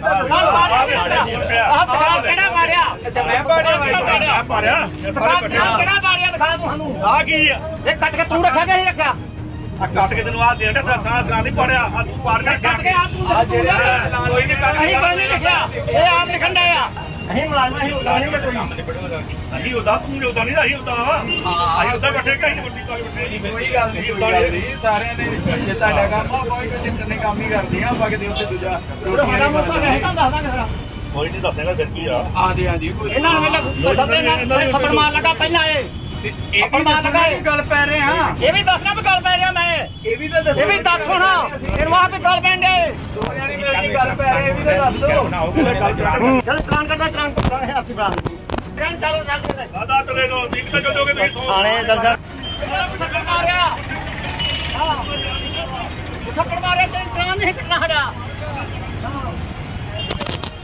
ਇਹ ਤਾਂ ਦੱਸੋ। ਆਹ ਦੁਕਾਨ ਕਿਹੜਾ ਮਾਰਿਆ? ਅੱਛਾ ਮੈਂ ਪਾੜਿਆ ਮੈਂ ਮਾਰਿਆ ਇਹ ਸਾਰੇ ਦੁਕਾਨ ਇਕੱਠੇ ਆ ਕਿਹੜਾ ਮਾਰਿਆ? ਦਿਖਾ ਤੂੰ ਸਾਨੂੰ। ਆ ਕੀ ਆ? ਇਹ ਕੱਟ ਕੇ ਤੂੰ ਰੱਖਿਆ ਕਿ ਨਹੀਂ ਰੱਖਿਆ? ਆ ਕੱਟ ਕੇ ਤੈਨੂੰ ਆ ਦੇਣ ਦਾ ਤਾਂ ਤਾਂ ਨਹੀਂ ਪੜਿਆ। ਆ ਤੂੰ ਪਾੜ ਕੇ ਕੱਟ ਕੇ ਆ ਤੂੰ ਜਿਹੜੇ। ਕੋਈ ਨਹੀਂ ਕੱਟ ਅਸੀਂ ਕੋਈ ਨਹੀਂ ਲਿਖਿਆ ਇਹ ਆਪ ਲਿਖਣ ਦਾ ਅਸੀਂ ਮੁਲਾਜ਼ਮ ਅਸੀਂ ਉਡਾ ਨਹੀਂ ਕੋਈ ਅਸੀਂ ਉਦਾਂ ਤੂੰ ਉਦਾਂ ਨਹੀਂ ਅਸੀਂ ਉਦਾਂ ਅਸੀਂ ਉਦਾਂ ਇਕੱਠੇ ਕਹੀਂ ਵੱਡੀ ਤੋਂ ਵੱਡੇ ਕੋਈ ਗੱਲ ਨਹੀਂ ਕੋਈ ਗੱਲ ਨਹੀਂ। ਸਾਰਿਆਂ ਨੇ ਜੇ ਤੁਹਾਡਾ ਕੰਮ ਆ ਕੋਈ ਕੋਈ ਚਿੰਤਾ ਨਹੀਂ ਕੰਮ ਹੀ ਕਰਦੀ ਆ ਬਾਕੀ ਦੇ ਉੱਤੇ ਦੂਜਾ ਸਾਡਾ ਮੋਟਾ ਨਹੀਂ ਤਾਂ ਦੱਸ ਦਾਂਗੇ ਫਿਰ ਕੋਈ ਨਹੀਂ ਦੱਸੇਗਾ ਫਿਰ ਕੀ ਆ। ਆਂਦੇ ਆਂਦੀ ਕੋਈ ਇਹਨਾਂ ਨੂੰ ਵੇਲੇ ਸੱਦੇ ਨਾਲ ਥੱਪੜ ਮਾਰ ਲੱਗਾ ਪਹਿਲਾਂ ਇਹ। ਵੀ ਦੱਸਣਾ ਇਹ। ਗੱਲ ਪੈ ਰਹੇ ਹਾਂ। ਇਹ ਵੀ ਦੱਸਣਾ ਵੀ ਗੱਲ ਪੈ ਰਿਹਾ ਮੈਂ। ਇਹ ਵੀ ਤਾਂ ਦੱਸੋ। ਇਹ ਵੀ ਦੱਸ ਹੁਣ। ਇਹਨੂੰ ਆਪ ਵੀ ਗੱਲ ਪੈਂਦੇ ਗੱਲ ਪੈ ਰਹੇ ਇਹ ਵੀ ਤਾਂ ਦੱਸ ਦਿਓ। ਬਣਾਓ ਕੋਈ ਗੱਲ ਕਰਾ ਚਲ। ਚਲਾਨ ਕਰਦਾ ਚਲਾਨ ਕਰਦਾ। ਹੈ ਆਪੀ ਬਾਤ ਟ੍ਰੇਨ ਚਾਲੂ ਚੱਲ ਰਿਹਾ ਦਾਦਾ ਚਲੇ ਜਾਓ ਠੀਕ ਤਾਂ ਚੱਲੋਗੇ ਤੁਸੀਂ। ਤੋਂ ਥਾਣੇ ਦਰਜਾ ਥੱਪੜ ਮਾਰਿਆ। ਹਾਂ। ਥੱਪੜ ਮਾਰਿਆ ਤੇ ਚਲਾਨ ਨਹੀਂ ਕਰਨਾ ਸਾਡਾ।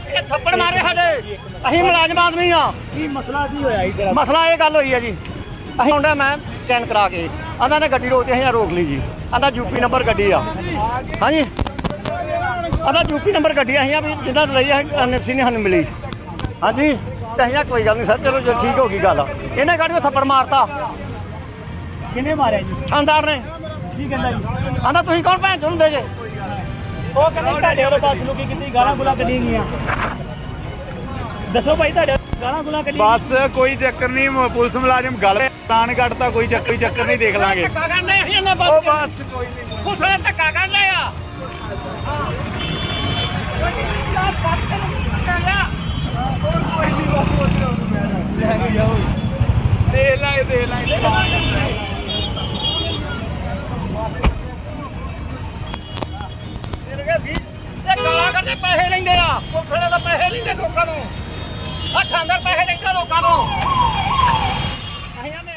ਇਹ ਥੱਪੜ ਮਾਰੇ ਸਾਡੇ। ਅਸੀਂ ਮੁਲਾਜ਼ਮ ਆਦਮੀ ਆ। ਕੀ ਮਸਲਾ ਕੀ ਹੋਇਆ ਇਧਰ? ਮਸਲਾ ਇਹ ਗੱਲ ਹੋਈ ਹੈ ਜੀ। ਅਸੀਂ ਮੁੰਡਾ ਮੈਂ ਸਕੈਨ ਕਰਾ ਕੇ ਆਂਦਾ ਨੇ ਗੱਡੀ ਰੋਕਦੇ ਅਸੀਂ ਰੋਕ ਲਈ ਜੀ। ਆਂਦਾ ਯੂਪੀ ਨੰਬਰ ਗੱਡੀ ਆ। ਹਾਂਜੀ। ਆਂਦਾ ਯੂਪੀ ਨੰਬਰ ਗੱਡੀ ਆ, ਅਸੀਂ ਆ ਵੀ ਜਿੱਦਾਂ ਲਈ ਹੈ ਐਨਐਫਸੀ ਨੇ ਸਾਨੂੰ ਮਿਲੀ। ਹਾਂਜੀ ਤੇ ਅਸੀਂ ਕਿਹਾ ਕੋਈ ਗੱਲ ਨਹੀਂ ਸਰ ਚਲੋ ਜੇ ਠੀਕ ਹੋ ਗਈ ਗੱਲ। ਇਹਨੇ ਗਾੜੀ ਨੂੰ ਥੱਪੜ ਮਾਰਤਾ। ਕਿਹਨੇ ਮਾਰਿਆ ਜੀ? ਥਾਣਦਾਰ ਨੇ। ਕੀ ਕਹਿੰਦਾ ਜੀ? ਆਂਦਾ ਤੁਸੀਂ ਕੌਣ ਭੈਣ ਚੋਂ ਹੁੰਦੇ ਜੇ? ਉਹ ਕਹਿੰਦਾ ਤੁਹਾਡੇ ਵੱਲੋਂ ਬੱਸ ਨੂੰ ਕੀ ਕੀਤੀ? ਗਾਲਾਂ ਗੁਲਾ ਕੱਢੀਆਂ ਗਈਆਂ। ਦੱਸੋ ਭਾਈ ਤੁਹਾਡੇ ਗਾਲਾਂ ਗੁਲਾ ਕੱਢੀਆਂ ਬਸ ਕੋਈ ਚੱਕਰ ਨਹੀਂ ਪੁਲਿਸ ਮੁਲਾਜ਼ਮ ਗੱਲ ਪਲਾਨ ਕੱਢਤਾ ਕੋਈ ਚੱਕਰ ਹੀ ਚੱਕਰ ਨਹੀਂ ਦੇਖ ਲਾਂਗੇ। ਧੱਕਾ ਕਰਨੇ ਅਸੀਂ ਇਹਨਾਂ ਉਹ ਬਸ ਕੋਈ ਨਹੀਂ ਕੁਛ ਨੇ ਧੱਕਾ ਕਰਨੇ ਆ। ਦੇ ਲਾਈਨ ਕਾਲਾ ਕਰਦੇ ਪੈਸੇ ਲੈਂਦੇ ਆ ਪੁਲਿਸ ਦਾ ਪੈਸੇ ਲੈਂਦੇ ਲੋਕਾਂ ਨੂੰ ਆ ਛਾਂਦਰ ਪੈਸੇ ਲੈਂਦੇ ਲੋਕਾਂ ਨੂੰ ਅਸੀਂ